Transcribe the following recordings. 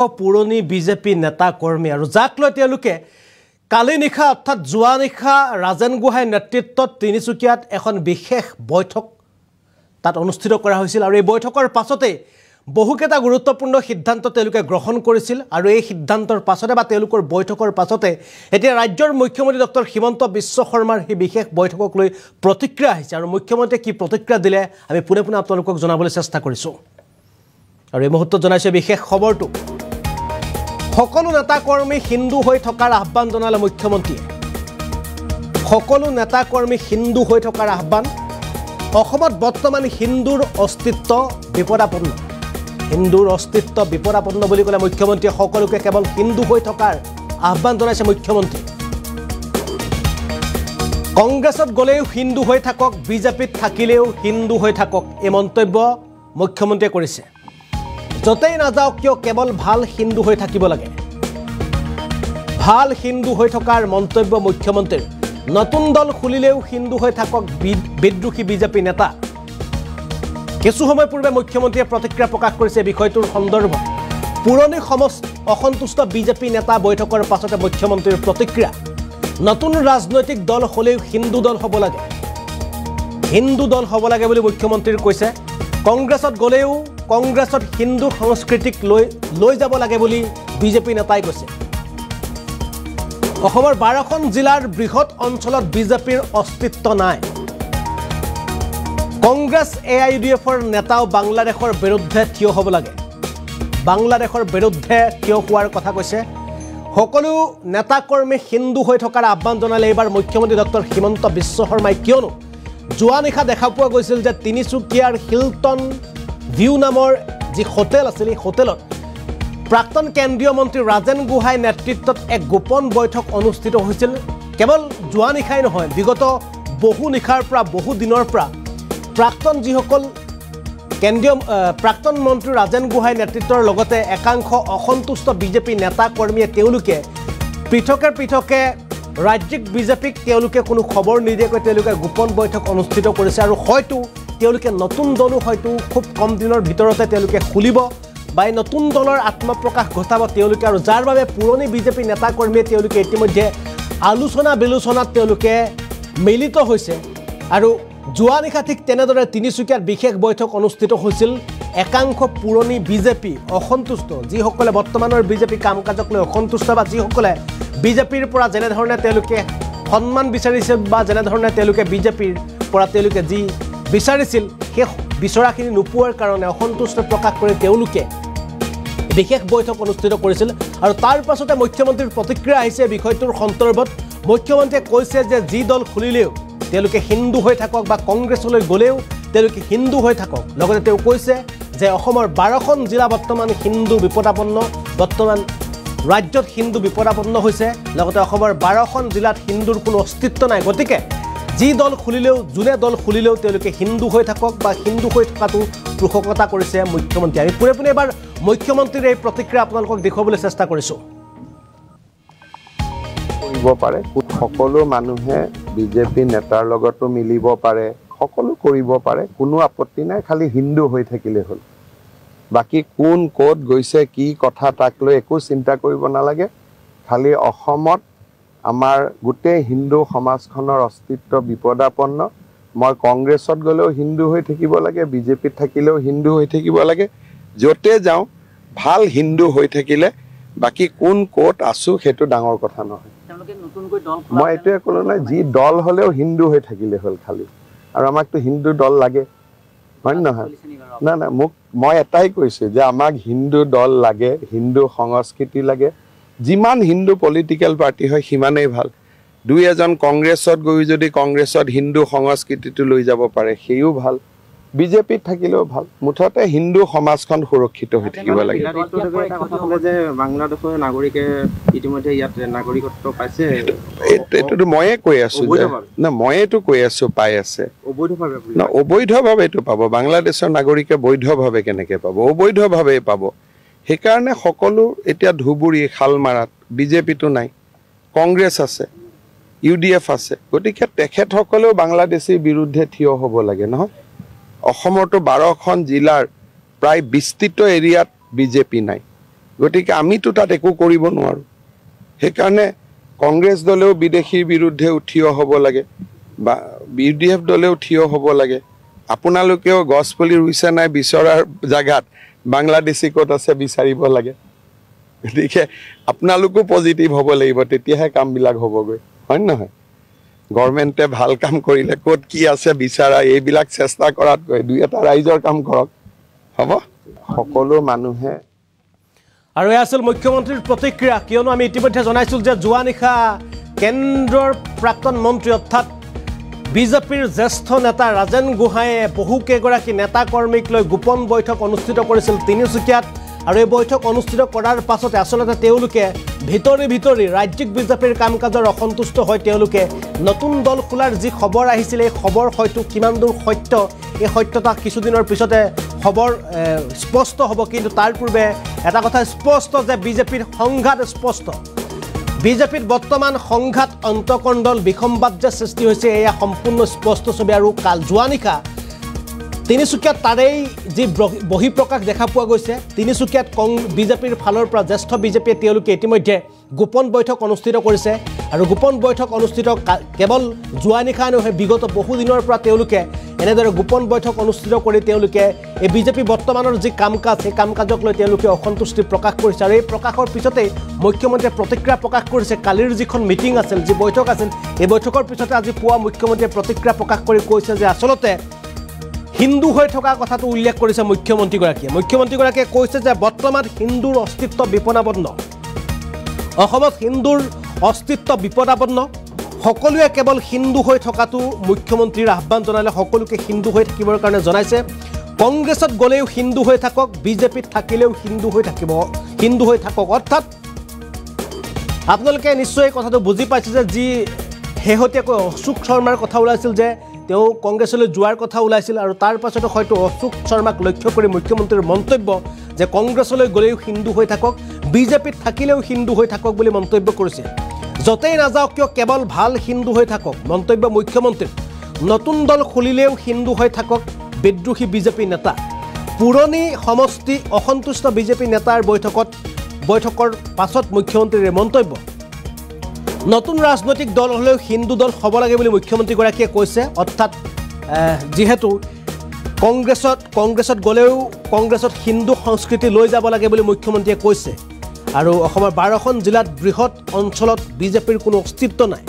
পুৰণি বিজেপি নেতা কৰ্মী আৰু যাক লৈ তেওঁলোকে কালি নিশা অৰ্থাৎ যোৱা নিশা ৰাজেন গোহাঁই নেতৃত্বত তিনিচুকীয়াত এখন বিশেষ বৈঠক তাত অনুষ্ঠিত কৰা হৈছিল আৰু এই বৈঠকৰ পাছতেই বহুকেইটা গুৰুত্বপূৰ্ণ সিদ্ধান্ত তেওঁলোকে গ্ৰহণ কৰিছিল আৰু এই সিদ্ধান্তৰ পাছতে বা তেওঁলোকৰ বৈঠকৰ পাছতে এতিয়া ৰাজ্যৰ মুখ্যমন্ত্ৰী ডক্টৰ হিমন্ত বিশ্ব শৰ্মাৰ সেই বিশেষ বৈঠকক লৈ প্ৰতিক্ৰিয়া আহিছে। আৰু মুখ্যমন্ত্ৰীয়ে কি প্ৰতিক্ৰিয়া দিলে আমি পোনে পোনে আপোনালোকক জনাবলৈ চেষ্টা কৰিছোঁ। আৰু এই মুহূৰ্তত জনাইছোঁ বিশেষ খবৰটো। সকলো নেতা কৰ্মী হিন্দু হৈ থকাৰ আহ্বান জনালে মুখ্যমন্ত্ৰীয়ে। সকলো নেতা কৰ্মী হিন্দু হৈ থকাৰ আহ্বান। অসমত বৰ্তমান হিন্দুৰ অস্তিত্ব বিপদাপন্ন। হিন্দুৰ অস্তিত্ব বিপদাপন্ন বুলি ক'লে মুখ্যমন্ত্ৰীয়ে সকলোকে কেৱল হিন্দু হৈ থকাৰ আহ্বান জনাইছে মুখ্যমন্ত্ৰী কংগ্ৰেছত গ'লেও হিন্দু হৈ থাকক বিজেপিত থাকিলেও হিন্দু হৈ থাকক এই মন্তব্য মুখ্যমন্ত্ৰীয়ে কৰিছে। য'তেই নাযাওক কিয় কেৱল ভাল হিন্দু হৈ থাকিব লাগে? ভাল হিন্দু হৈ থকাৰ মন্তব্য মুখ্যমন্ত্ৰীৰ। নতুন দল খুলিলেও হিন্দু হৈ থাকক বিদ্ৰোহী বিজেপি নেতা। কিছু সময় পূৰ্বে মুখ্যমন্ত্ৰীয়ে প্ৰতিক্ৰিয়া প্ৰকাশ কৰিছে বিষয়টোৰ সন্দৰ্ভত। পুৰণি সমস অসন্তুষ্ট বিজেপি নেতা বৈঠকৰ পাছতে মুখ্যমন্ত্ৰীৰ প্ৰতিক্ৰিয়া। নতুন ৰাজনৈতিক দল হ'লেও হিন্দু দল হ'ব লাগে। হিন্দু দল হ'ব লাগে বুলি মুখ্যমন্ত্ৰীৰ কৈছে। কংগ্ৰেছত গ'লেও কংগ্ৰেছত হিন্দু সংস্কৃতিক লৈ লৈ যাব লাগে বুলি বিজেপি নেতাই কৈছে। অসমৰ বাৰখন জিলাৰ বৃহৎ অঞ্চলত বিজেপিৰ অস্তিত্ব নাই। Congress A I U D এফৰ নেতাও বাংলাদেশৰ বিৰুদ্ধে থিয় হ'ব লাগে। বাংলাদেশৰ বিৰুদ্ধে থিয় হোৱাৰ কথা কৈছে। সকলো নেতা কৰ্মী হিন্দু হৈ থকাৰ আহ্বান জনালে এইবাৰ মুখ্যমন্ত্ৰী ডক্টৰ হিমন্ত বিশ্ব শৰ্মাই। কিয়নো যোৱা নিশা দেখা পোৱা গৈছিল যে তিনিচুকীয়াৰ হিলটন ভিউ নামৰ যি হোটেল আছিল এই হোটেলত প্ৰাক্তন কেন্দ্ৰীয় মন্ত্ৰী ৰাজেন গোহাঁই নেতৃত্বত এক গোপন বৈঠক অনুষ্ঠিত হৈছিল। কেৱল যোৱা নিশাই নহয় বিগত বহু নিশাৰ পৰা বহু দিনৰ পৰা প্ৰাক্তন যিসকল কেন্দ্ৰীয় প্ৰাক্তন মন্ত্ৰী ৰাজেন গোহাঁই নেতৃত্বৰ লগতে একাংশ অসন্তুষ্ট বিজেপি নেতা কৰ্মীয়ে তেওঁলোকে পৃথকে পৃথকে ৰাজ্যিক বিজেপিক তেওঁলোকে কোনো খবৰ নিদিয়াকৈ তেওঁলোকে গোপন বৈঠক অনুষ্ঠিত কৰিছে। আৰু হয়তো তেওঁলোকে নতুন দলো হয়তো খুব কম দিনৰ ভিতৰতে তেওঁলোকে খুলিব বা নতুন দলৰ আত্মপ্ৰকাশ ঘটাব তেওঁলোকে আৰু যাৰ বাবে পুৰণি বিজেপি নেতা কৰ্মীয়ে তেওঁলোকে ইতিমধ্যে আলোচনা বিলোচনাত তেওঁলোকে মিলিত হৈছে। আৰু যোৱা নিশা ঠিক তেনেদৰে তিনিচুকীয়াত বিশেষ বৈঠক অনুষ্ঠিত হৈছিল। একাংশ পুৰণি বিজেপি অসন্তুষ্ট যিসকলে বৰ্তমানৰ বিজেপি কাম কাজক লৈ অসন্তুষ্ট বা যিসকলে বিজেপিৰ পৰা যেনেধৰণে তেওঁলোকে সন্মান বিচাৰিছিল বা যেনেধৰণে তেওঁলোকে বিজেপিৰ পৰা তেওঁলোকে যি বিচাৰিছিল সেই বিচৰাখিনি নোপোৱাৰ কাৰণে অসন্তুষ্ট প্ৰকাশ কৰি তেওঁলোকে বিশেষ বৈঠক অনুষ্ঠিত কৰিছিল আৰু তাৰ পাছতে মুখ্যমন্ত্ৰীৰ প্ৰতিক্ৰিয়া আহিছে বিষয়টোৰ সন্দৰ্ভত। মুখ্যমন্ত্ৰীয়ে কৈছে যে যি দল খুলিলেও তেওঁলোকে হিন্দু হৈ থাকক বা কংগ্ৰেছলৈ গ'লেও তেওঁলোকে হিন্দু হৈ থাকক। লগতে তেওঁ কৈছে যে অসমৰ বাৰখন জিলা বৰ্তমান হিন্দু বিপদাপন্ন বৰ্তমান ৰাজ্যত হিন্দু বিপদাপন্ন হৈছে। লগতে অসমৰ বাৰখন জিলাত হিন্দুৰ কোনো অস্তিত্ব নাই। গতিকে যি দল খুলিলেও যোনে দল খুলিলেও তেওঁলোকে হিন্দু হৈ থাকক বা হিন্দু হৈ থকাটো পোষকতা কৰিছে মুখ্যমন্ত্ৰী। আমি পোনে পোনে এবাৰ মুখ্যমন্ত্ৰীৰ এই প্ৰতিক্ৰিয়া আপোনালোকক দেখুৱাবলৈ চেষ্টা কৰিছোঁ। কৰিব পাৰে। সকলো মানুহে বিজেপি নেতাৰ লগতো মিলিব পাৰে। সকলো কৰিব পাৰে। কোনো আপত্তি নাই খালি হিন্দু হৈ থাকিলে হ'ল। বাকী কোন ক'ত গৈছে কি কথা তাক লৈ একো চিন্তা কৰিব নালাগে। খালি অসমত আমাৰ গোটেই হিন্দু সমাজখনৰ অস্তিত্ব বিপদাপন্ন। মই কংগ্ৰেছত গ'লেও হিন্দু হৈ থাকিব লাগে বিজেপিত থাকিলেও হিন্দু হৈ থাকিব লাগে। য'তে যাওঁ ভাল হিন্দু হৈ থাকিলে বাকী কোন ক'ত আছোঁ সেইটো ডাঙৰ কথা নহয়। মই এইটোৱে ক'লো নাই যি দল হ'লেও হিন্দু হৈ থাকিলে হ'ল খালি। আৰু আমাকতো হিন্দু দল লাগে হয় নহয়? নাই নাই মোক মই এটাই কৈছোঁ যে আমাক হিন্দু দল লাগে হিন্দু সংস্কৃতি লাগে। যিমান হিন্দু পলিটিকেল পাৰ্টি হয় সিমানেই ভাল। দুই এজন কংগ্ৰেছত গৈ যদি কংগ্ৰেছত হিন্দু সংস্কৃতিটো লৈ যাব পাৰে সেয়াও ভাল। বিজেপিত থাকিলেও ভাল। মুঠতে হিন্দু সমাজখন সুৰক্ষিত হৈ থাকিব লাগে। বাংলাদেশৰ নাগৰিকে ইতিমধ্যে ইয়াত নাগৰিকত্ব পাইছে। এইটোতো ময়ে কৈ আছো যে। না ময়েতো কৈ আছো পাই আছে। অবৈধভাৱে বুলি না অবৈধভাৱে এইটো পাব। বাংলাদেশৰ নাগৰিকে বৈধভাৱে কেনেকে পাব? অবৈধভাৱে পাব। সেইকাৰণে সকলো এতিয়া ধুবুৰী শালমাৰাত বিজেপিটো নাই। কংগ্ৰেছ আছে ইউ ডি এফ আছে। গতিকে তেখেতসকলেও বাংলাদেশীৰ বিৰুদ্ধে থিয় হ'ব লাগে নহয়? অসমৰতো বাৰখন জিলাৰ প্ৰায় বিস্তৃত এৰিয়াত বিজেপি নাই। গতিকে আমিতো তাত একো কৰিব নোৱাৰোঁ। সেইকাৰণে কংগ্ৰেছ দলেও বিদেশীৰ বিৰুদ্ধে থিয় হ'ব লাগে বা বি ডি এফ দলেও থিয় হ'ব লাগে। আপোনালোকেও গছ পুলি ৰুইছে নাই বিচৰাৰ জেগাত? বাংলাদেশী ক'ত আছে বিচাৰিব লাগে। গতিকে আপোনালোকো পজিটিভ হ'ব লাগিব তেতিয়াহে কামবিলাক হ'বগৈ। হয় নে নহয়? গভৰ্ণমেণ্টে ভাল কাম কৰিলে ক'ত কি আছে বিচাৰা এইবিলাক চেষ্টা কৰাতকৈ দুই এটা ৰাইজৰ কাম কৰক। হ'ব? সকলো মানুহে আৰু এয়া আছিল মুখ্যমন্ত্ৰীৰ প্ৰতিক্ৰিয়া। কিয়নো আমি ইতিমধ্যে জনাইছোঁ যে যোৱা নিশা কেন্দ্ৰৰ প্ৰাক্তন মন্ত্ৰী অৰ্থাৎ বিজেপিৰ জ্যেষ্ঠ নেতা ৰাজেন গোহাঁয়ে বহুকেইগৰাকী নেতা কৰ্মীক লৈ গোপন বৈঠক অনুষ্ঠিত কৰিছিল তিনিচুকীয়াত আৰু এই বৈঠক অনুষ্ঠিত কৰাৰ পাছতে আচলতে তেওঁলোকে ভিতৰি ভিতৰি ৰাজ্যিক বিজেপিৰ কাম কাজৰ অসন্তুষ্ট হৈ তেওঁলোকে নতুন দল খোলাৰ যি খবৰ আহিছিল এই খবৰ হয়তো কিমান দূৰ সত্য? এই সত্যতা কিছুদিনৰ পিছতে খবৰ স্পষ্ট হ'ব। কিন্তু তাৰ পূৰ্বে এটা কথা স্পষ্ট যে বিজেপিৰ সংঘাত স্পষ্ট। বিজেপিত বৰ্তমান সংঘাত অন্তকণ্ডল বিসম্বাদ যে সৃষ্টি হৈছে এয়া সম্পূৰ্ণ স্পষ্ট ছবি। আৰু কাল যোৱা নিশা তিনিচুকীয়াত তাৰেই যি বহি- বহিঃপ্ৰকাশ দেখা পোৱা গৈছে তিনিচুকীয়াত কং বিজেপিৰ ফালৰ পৰা জ্যেষ্ঠ বিজেপিয়ে তেওঁলোকে ইতিমধ্যে গোপন বৈঠক অনুষ্ঠিত কৰিছে। আৰু গোপন বৈঠক অনুষ্ঠিত কেৱল যোৱা নিশা নহয় বিগত বহুদিনৰ পৰা তেওঁলোকে এনেদৰে গোপন বৈঠক অনুষ্ঠিত কৰি তেওঁলোকে এই বিজেপি বৰ্তমানৰ যি কাম কাজ সেই কাম কাজক লৈ তেওঁলোকে অসন্তুষ্টি প্ৰকাশ কৰিছে। আৰু এই প্ৰকাশৰ পিছতেই মুখ্যমন্ত্ৰীয়ে প্ৰতিক্ৰিয়া প্ৰকাশ কৰিছে। কালিৰ যিখন মিটিং আছিল যি বৈঠক আছিল এই বৈঠকৰ পিছতে আজি পুৱা মুখ্যমন্ত্ৰীয়ে প্ৰতিক্ৰিয়া প্ৰকাশ কৰি কৈছে যে আচলতে হিন্দু হৈ থকা কথাটো উল্লেখ কৰিছে মুখ্যমন্ত্ৰীগৰাকীয়ে। মুখ্যমন্ত্ৰীগৰাকীয়ে কৈছে যে বৰ্তমান হিন্দুৰ অস্তিত্ব বিপদাপন্ন। অসমত হিন্দুৰ অস্তিত্ব বিপদাপন্ন। সকলোৱে কেৱল হিন্দু হৈ থকাটো মুখ্যমন্ত্ৰীৰ আহ্বান জনালে সকলোকে হিন্দু হৈ থাকিবৰ কাৰণে জনাইছে। কংগ্ৰেছত গ'লেও হিন্দু হৈ থাকক বিজেপিত থাকিলেও হিন্দু হৈ থাকিব হিন্দু হৈ থাকক। অৰ্থাৎ আপোনালোকে নিশ্চয় এই কথাটো বুজি পাইছে যে যি শেহতীয়াকৈ অশোক শৰ্মাৰ কথা ওলাইছিল যে তেওঁ কংগ্ৰেছলৈ যোৱাৰ কথা ওলাইছিল আৰু তাৰ পাছতো হয়তো অশোক শৰ্মাক লক্ষ্য কৰি মুখ্যমন্ত্ৰীৰ মন্তব্য যে কংগ্ৰেছলৈ গ'লেও হিন্দু হৈ থাকক বিজেপিত থাকিলেও হিন্দু হৈ থাকক বুলি মন্তব্য কৰিছে। য'তেই নাযাওক কিয় কেৱল ভাল হিন্দু হৈ থাকক মন্তব্য মুখ্যমন্ত্ৰীৰ। নতুন দল খুলিলেও হিন্দু হৈ থাকক বিদ্ৰোহী বিজেপি নেতা। পুৰণি সমষ্টি অসন্তুষ্ট বিজেপি নেতাৰ বৈঠকত বৈঠকৰ পাছত মুখ্যমন্ত্ৰীৰ মন্তব্য। নতুন ৰাজনৈতিক দল হ'লেও হিন্দু দল হ'ব লাগে বুলি মুখ্যমন্ত্ৰীগৰাকীয়ে কৈছে। অৰ্থাৎ যিহেতু কংগ্ৰেছত কংগ্ৰেছত গ'লেও কংগ্ৰেছত হিন্দু সংস্কৃতি লৈ যাব লাগে বুলি মুখ্যমন্ত্ৰীয়ে কৈছে। আৰু অসমৰ বাৰখন জিলাত বৃহৎ অঞ্চলত বিজেপিৰ কোনো অস্তিত্ব নাই।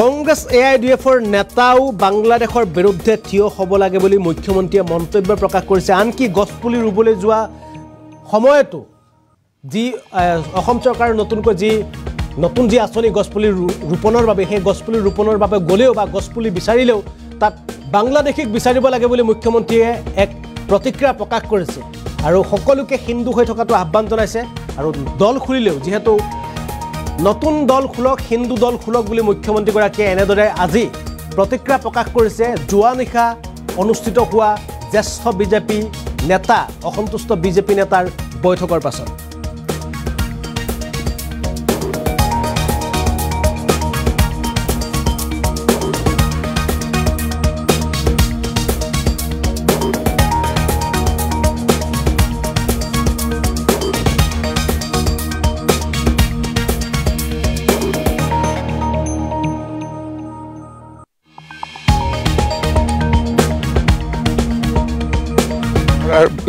কংগ্ৰেছ এ আই ডি এফৰ নেতাও বাংলাদেশৰ বিৰুদ্ধে থিয় হ'ব লাগে বুলি মুখ্যমন্ত্ৰীয়ে মন্তব্য প্ৰকাশ কৰিছে। আনকি গছপুলি ৰুবলৈ যোৱা সময়তো যি অসম চৰকাৰৰ নতুনকৈ যি নতুন যি আঁচনি গছপুলি ৰোপণৰ বাবে সেই গছপুলি ৰোপণৰ বাবে গ'লেও বা গছপুলি বিচাৰিলেও তাত বাংলাদেশীক বিচাৰিব লাগে বুলি মুখ্যমন্ত্ৰীয়ে এক প্ৰতিক্ৰিয়া প্ৰকাশ কৰিছে। আৰু সকলোকে হিন্দু হৈ থকাটো আহ্বান জনাইছে আৰু দল খুলিলেও যিহেতু নতুন দল খোলক হিন্দু দল খোলক বুলি মুখ্যমন্ত্ৰীগৰাকীয়ে এনেদৰে আজি প্ৰতিক্ৰিয়া প্ৰকাশ কৰিছে। যোৱা নিশা অনুষ্ঠিত হোৱা জ্যেষ্ঠ বিজেপি নেতা অসন্তুষ্ট বিজেপি নেতাৰ বৈঠকৰ পাছত।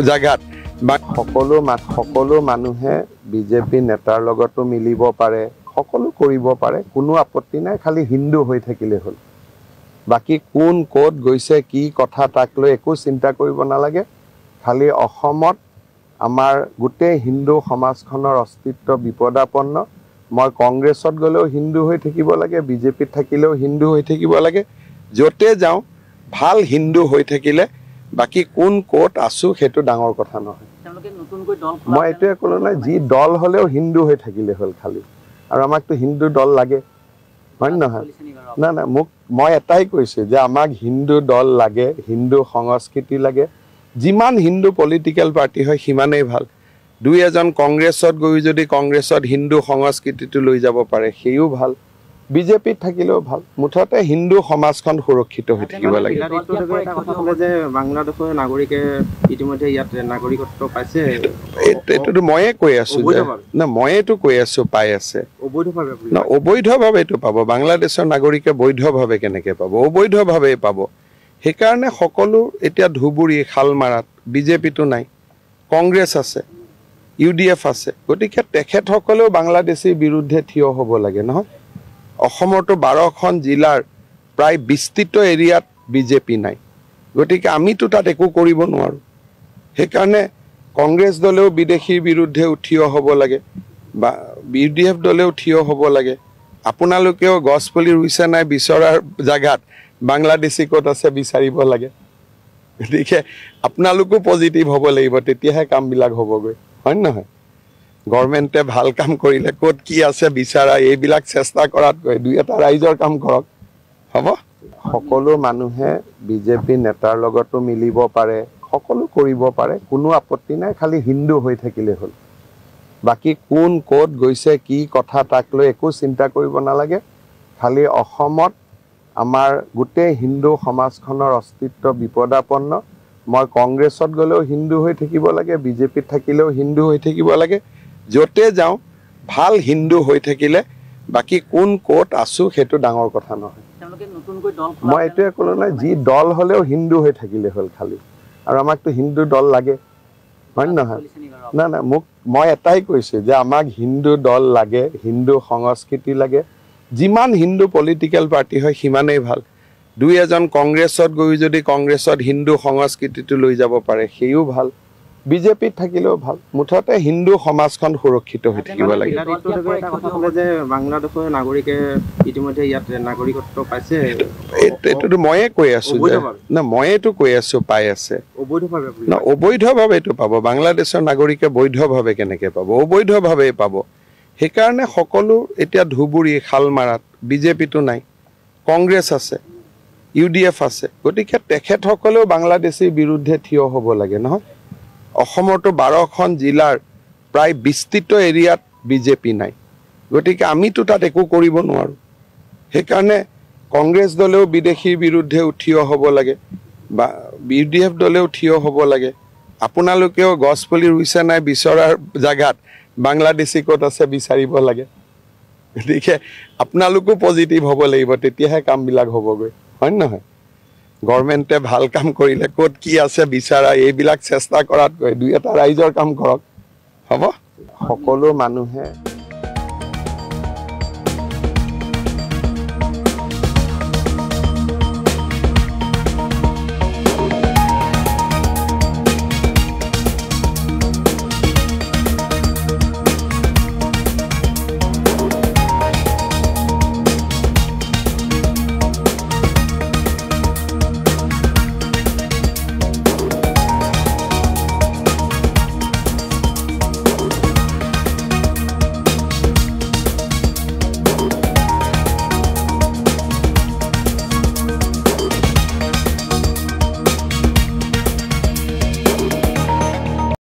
জেগাত। বা সকলো সকলো মানুহে বিজেপি নেতাৰ লগতো মিলিব পাৰে সকলো কৰিব পাৰে কোনো আপত্তি নাই খালি হিন্দু হৈ থাকিলে হ'ল। বাকী কোন ক'ত গৈছে কি কথা তাক লৈ একো চিন্তা কৰিব নালাগে। খালি অসমত আমাৰ গোটেই হিন্দু সমাজখনৰ অস্তিত্ব বিপদাপন্ন। মই কংগ্ৰেছত গ'লেও হিন্দু হৈ থাকিব লাগে বিজেপিত থাকিলেও হিন্দু হৈ থাকিব লাগে। য'তে যাওঁ ভাল হিন্দু হৈ থাকিলে বাকী কোন ক'ত আছো সেইটো ডাঙৰ কথা নহয়। মই এইটোৱে ক'লো নাই যি দল হ'লেও হিন্দু হৈ থাকিলে হ'ল খালি। আৰু আমাকতো হিন্দু দল লাগে হয় নহয়? না না মোক মই এটাই কৈছোঁ যে আমাক হিন্দু দল লাগে হিন্দু সংস্কৃতি লাগে। যিমান হিন্দু পলিটিকেল পাৰ্টি হয় সিমানেই ভাল। দুই এজন কংগ্ৰেছত গৈ যদি কংগ্ৰেছত হিন্দু সংস্কৃতিটো লৈ যাব পাৰে সেইও ভাল। বিজেপিত থাকিলেও ভাল। মুঠতে হিন্দু সমাজখন সুৰক্ষিত হৈ থাকিব লাগে। বিলাতীতকৈ এটা কথা ক'লে যে বাংলাদেশৰ নাগৰিকে ইতিমধ্যে ইয়াত নাগৰিকত্ব পাইছে। এই- এইটোতো ময়ে কৈ আছো যে। না ময়েতো কৈ আছো পাই আছে। অবৈধভাৱে না অবৈধভাৱেতো পাব। বাংলাদেশৰ নাগৰিকে বৈধভাৱে কেনেকে পাব? অবৈধভাৱে পাব। সেইকাৰণে সকলো এতিয়া ধুবুৰী শালমাৰাত বিজেপিটো নাই। কংগ্ৰেছ আছে ইউ ডি এফ আছে। গতিকে তেখেতসকলেও বাংলাদেশীৰ বিৰুদ্ধে থিয় হ'ব লাগে নহয়? অসমৰতো বাৰখন জিলাৰ প্ৰায় বিস্তৃত এৰিয়াত বিজেপি নাই। গতিকে আমিতো তাত একো কৰিব নোৱাৰোঁ। সেইকাৰণে কংগ্ৰেছ দলেও বিদেশীৰ বিৰুদ্ধে থিয় হ'ব লাগে বা বি ডি এফ দলেও থিয় হ'ব লাগে। আপোনালোকেও গছ পুলি ৰুইছে নাই বিচৰাৰ জেগাত বাংলাদেশী ক'ত আছে বিচাৰিব লাগে। গতিকে আপোনালোকো পজিটিভ হ'ব লাগিব তেতিয়াহে কামবিলাক হ'বগৈ। হয় নহয়? গভৰ্ণমেণ্টে ভাল কাম কৰিলে ক'ত কি আছে বিচাৰা এইবিলাক চেষ্টা কৰাতকৈ দুই এটা ৰাইজৰ কাম কৰক। হ'ব? সকলো মানুহে বিজেপি নেতাৰ লগতো মিলিব পাৰে সকলো কৰিব পাৰে কোনো আপত্তি নাই খালি হিন্দু হৈ থাকিলে হ'ল। বাকী কোন ক'ত গৈছে কি কথা তাক লৈ একো চিন্তা কৰিব নালাগে। খালি অসমত আমাৰ গোটেই হিন্দু সমাজখনৰ অস্তিত্ব বিপদাপন্ন। মই কংগ্ৰেছত গ'লেও হিন্দু হৈ থাকিব লাগে বিজেপিত থাকিলেও হিন্দু হৈ থাকিব লাগে। য'তে যাওঁ ভাল হিন্দু হৈ থাকিলে বাকী কোন ক'ত আছোঁ সেইটো ডাঙৰ কথা নহয়। মই এইটোৱে ক'লো নাই যি দল হ'লেও হিন্দু হৈ থাকিলে হ'ল খালি। আৰু আমাকতো হিন্দু দল লাগে। হয় নে নহয়? না না মোক মই এটাই কৈছোঁ যে আমাক হিন্দু দল লাগে হিন্দু সংস্কৃতি লাগে। যিমান হিন্দু পলিটিকেল পাৰ্টি হয় সিমানেই ভাল। দুই এজন কংগ্ৰেছত গৈ যদি কংগ্ৰেছত হিন্দু সংস্কৃতিটো লৈ যাব পাৰে সেয়াও ভাল। বিজেপিত থাকিলেও ভাল। মুঠতে হিন্দু সমাজখন সুৰক্ষিত হৈ থাকিব লাগে। নাগৰিকে ইতিমধ্যে ইয়াত নাগৰিকত্ব পাইছে। এই- এইটোতো ময়ে কৈ আছো যে। না ময়েতো কৈ আছো পাই আছে। অবৈধভাৱে অবৈধভাৱেতো পাব। বাংলাদেশৰ নাগৰিকে বৈধভাৱে কেনেকে পাব? অবৈধভাৱে পাব। সেইকাৰণে সকলো এতিয়া ধুবুৰী শালমাৰাত বিজেপিটো নাই। কংগ্ৰেছ আছে ইউ ডি এফ আছে। গতিকে তেখেতসকলেও বাংলাদেশীৰ বিৰুদ্ধে থিয় হ'ব লাগে নহয়? অসমৰতো বাৰখন জিলাৰ প্ৰায় বিস্তৃত এৰিয়াত বিজেপি নাই। গতিকে আমিতো তাত একো কৰিব নোৱাৰোঁ। সেইকাৰণে কংগ্ৰেছ দলেও বিদেশীৰ বিৰুদ্ধে থিয় হ'ব লাগে বা বি ডি এফ দলেও থিয় হ'ব লাগে। আপোনালোকেও গছ পুলি ৰুইছে নাই বিচৰাৰ জেগাত বাংলাদেশী ক'ত আছে বিচাৰিব লাগে। গতিকে আপোনালোকো পজিটিভ হ'ব লাগিব তেতিয়াহে কামবিলাক হ'বগৈ। হয় নহয়? গভৰ্ণমেণ্টে ভাল কাম কৰিলে ক'ত কি আছে বিচাৰা এইবিলাক চেষ্টা কৰাতকৈ দুই এটা ৰাইজৰ কাম কৰক। হ'ব? সকলো মানুহে